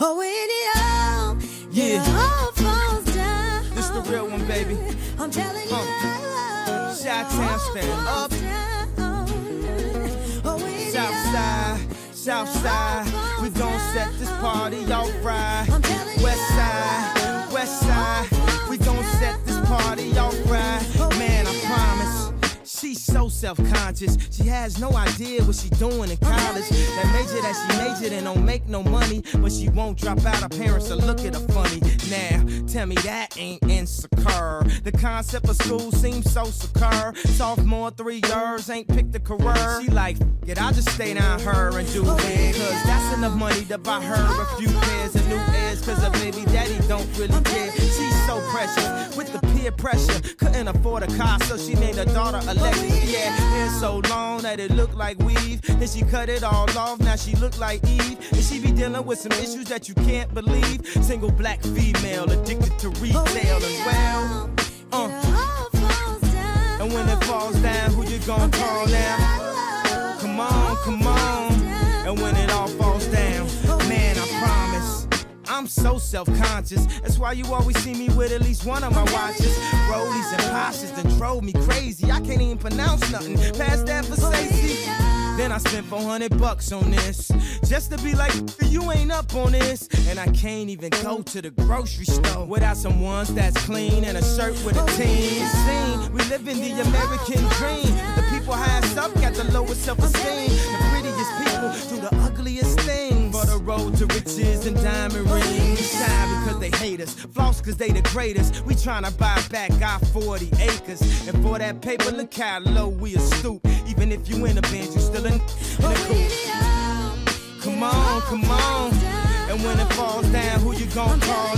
Oh, when it all, Yeah. it all falls down. This the real one, baby. I'm telling you, Uh, Chi-town all stand up. falls down. Oh, when it South all- side, south side, we gon' set this party off right. Self-conscious. She has no idea what she doing in college. That major that she majored in don't make no money, but she won't drop out. Her parents will look at her funny. Now, tell me that ain't insecure. The concept of school seems so secure. Sophomore, three years, ain't picked a career. She like, it, I'll just stay down her and do it. Cause that's enough money to buy her a few pairs of new ears. Cause her baby daddy don't really care. She's so precious with the peer pressure. Couldn't afford a car, so she named her daughter Alexis. Yeah, hair so long that it looked like weave. Then she cut it all off, now she look like Eve. And she be dealing with some issues that you can't believe. Single black female addicted to retail as well. Uh, it all falls down. and when it falls down, who you gonna call now? I'm so self-conscious. That's why you always see me with at least one of my watches. Rollies and Porsches that drove me crazy. I can't even pronounce nothing past that for safety. Then I spent 400 bucks on this. Just to be like, you ain't up on this. And I can't even go to the grocery store without some ones that's clean and a shirt with a team. Scene. We live in the American dream. The people highest up got the lowest self-esteem. The prettiest people riches and diamond rings. Shine because they hate us. Floss because they the greatest. We tryna buy back our 40 acres. And for that paper, look how low we a stoop. Even if you in a band, you still in, in a coupe. Come on, come on. And when it falls down, who you gon' call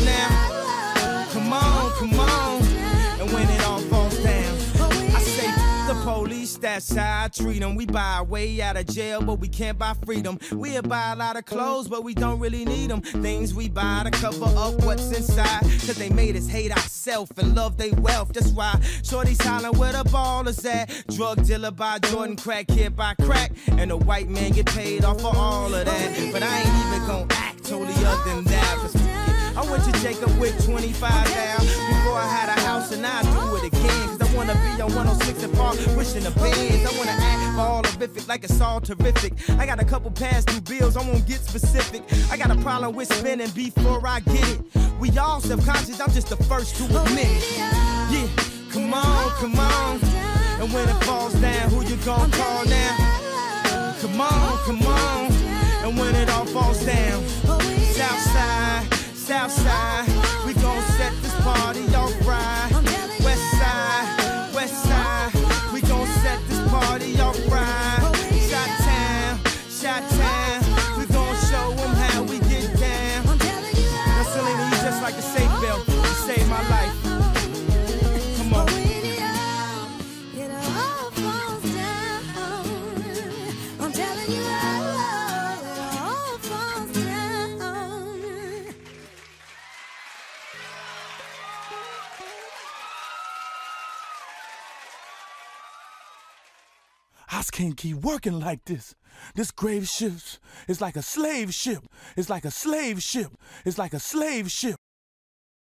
police, that's how I treat them. We buy our way out of jail, but we can't buy freedom. We'll buy a lot of clothes, but we don't really need them. Things we buy to cover up what's inside. Cause they made us hate ourselves and love their wealth. That's why Shorty's hollering where the ballers at. Drug dealer by Jordan, crack kid by crack. And the white man get paid off for all of that. But I ain't even gonna act totally other than that. I went to Jacob with 25 down on 106 and Park, wishing the bands. I wanna act for all horrific like it's all terrific. I got a couple past due bills, I won't get specific. I got a problem with spending before I get it. We all self-conscious, I'm just the first to admit it. Yeah, come on, come on. And when it falls down, who you gonna call now? Come on, come on. And when it all falls down, I can't keep working like this. This grave ship is like a slave ship. It's like a slave ship. It's like a slave ship.